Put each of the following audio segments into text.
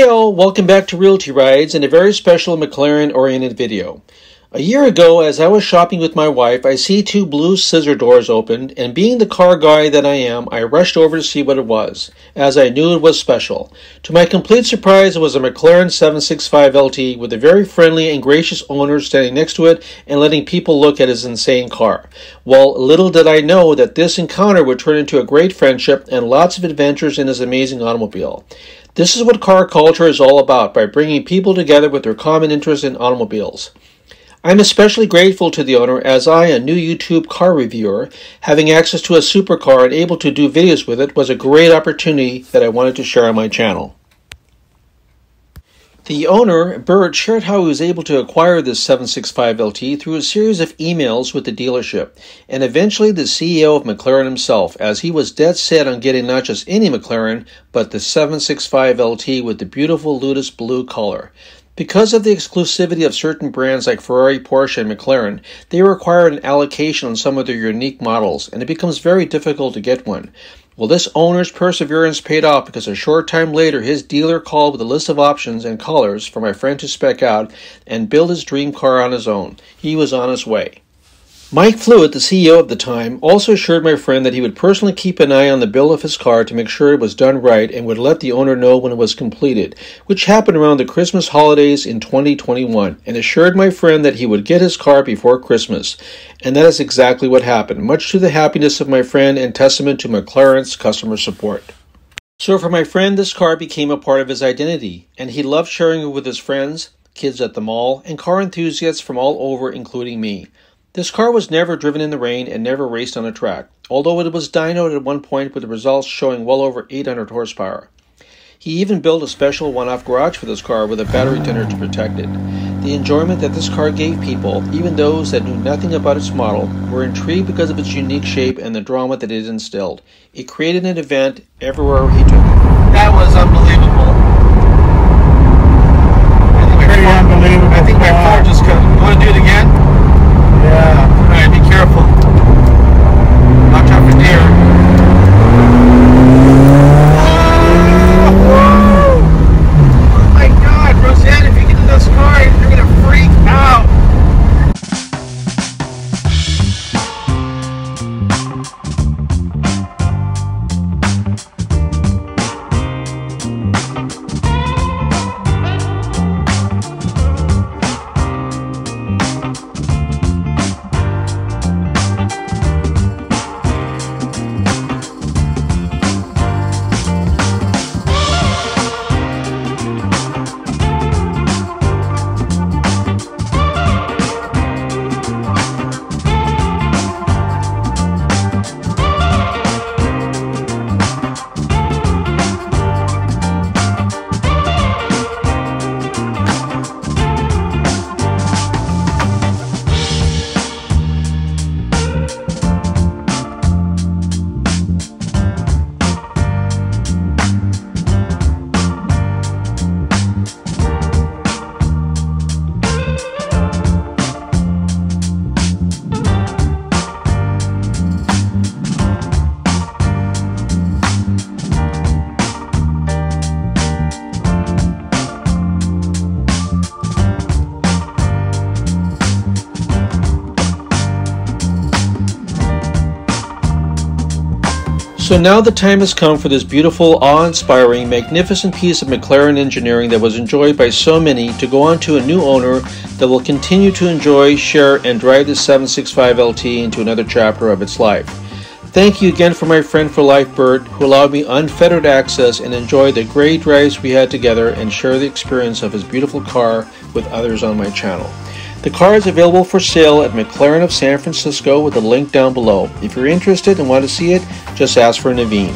Hey all, welcome back to Reel T Rides and a very special McLaren oriented video. A year ago, as I was shopping with my wife, I see two blue scissor doors opened, and being the car guy that I am, I rushed over to see what it was, as I knew it was special. To my complete surprise, it was a McLaren 765 LT with a very friendly and gracious owner standing next to it and letting people look at his insane car. Well, little did I know that this encounter would turn into a great friendship and lots of adventures in his amazing automobile. This is what car culture is all about by bringing people together with their common interest in automobiles. I'm especially grateful to the owner as I, a new YouTube car reviewer, having access to a supercar and able to do videos with it was a great opportunity that I wanted to share on my channel. The owner, Burt, shared how he was able to acquire this 765 LT through a series of emails with the dealership, and eventually the CEO of McLaren himself, as he was dead set on getting not just any McLaren, but the 765 LT with the beautiful Ludus blue color. Because of the exclusivity of certain brands like Ferrari, Porsche, and McLaren, they require an allocation on some of their unique models, and it becomes very difficult to get one. Well, this owner's perseverance paid off because a short time later, his dealer called with a list of options and colors for my friend to spec out and build his dream car on his own. He was on his way. Mike Flewitt, the CEO at the time, also assured my friend that he would personally keep an eye on the bill of his car to make sure it was done right and would let the owner know when it was completed, which happened around the Christmas holidays in 2021, and assured my friend that he would get his car before Christmas. And that is exactly what happened, much to the happiness of my friend and testament to McLaren's customer support. So for my friend, this car became a part of his identity, and he loved sharing it with his friends, kids at the mall, and car enthusiasts from all over, including me. This car was never driven in the rain and never raced on a track, although it was dynoed at one point with the results showing well over 800 horsepower. He even built a special one off garage for this car with a battery tender to protect it. The enjoyment that this car gave people, even those that knew nothing about its model, were intrigued because of its unique shape and the drama that it instilled. It created an event everywhere he took it. That was unbelievable. So now the time has come for this beautiful, awe-inspiring, magnificent piece of McLaren engineering that was enjoyed by so many to go on to a new owner that will continue to enjoy, share, and drive the 765 LT into another chapter of its life. Thank you again for my friend for life, Burt, who allowed me unfettered access and enjoy the great drives we had together and share the experience of his beautiful car with others on my channel. The car is available for sale at McLaren of San Francisco with a link down below. If you're interested and want to see it, just ask for Naveen.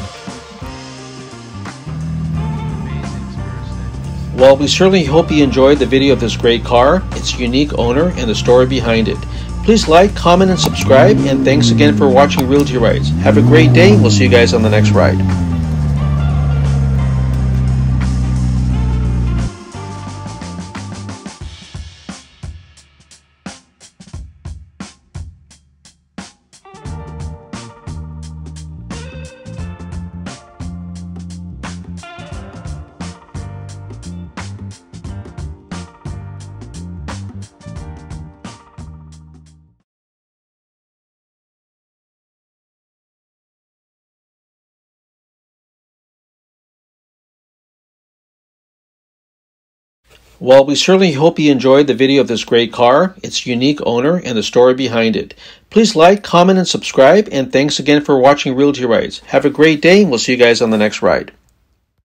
Well, we certainly hope you enjoyed the video of this great car, its unique owner, and the story behind it. Please like, comment, and subscribe, and thanks again for watching Reel T Rides. Have a great day. We'll see you guys on the next ride. Well, we certainly hope you enjoyed the video of this great car, its unique owner, and the story behind it. Please like, comment, and subscribe, and thanks again for watching Reel T Rides. Have a great day, and we'll see you guys on the next ride.